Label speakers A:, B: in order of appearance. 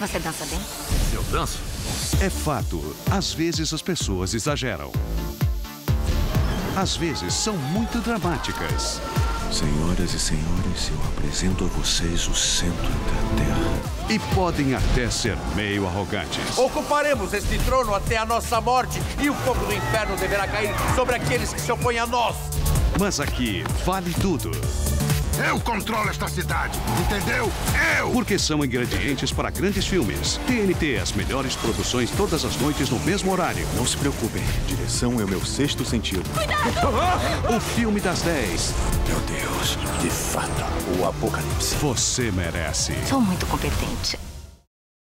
A: Você dança bem?
B: Eu danço?
C: É fato, às vezes as pessoas exageram. Às vezes são muito dramáticas.
D: Senhoras e senhores, eu apresento a vocês o centro da Terra.
C: E podem até ser meio arrogantes.
E: Ocuparemos este trono até a nossa morte e o fogo do inferno deverá cair sobre aqueles que se opõem a nós.
C: Mas aqui vale tudo.
F: Eu controlo esta cidade, entendeu? Eu!
C: Porque são ingredientes para grandes filmes. TNT, as melhores produções todas as noites no mesmo horário.
D: Não se preocupem, direção é o meu sexto sentido.
C: O filme das 10.
D: Meu Deus, de fato, o apocalipse.
C: Você merece.
A: Sou muito competente.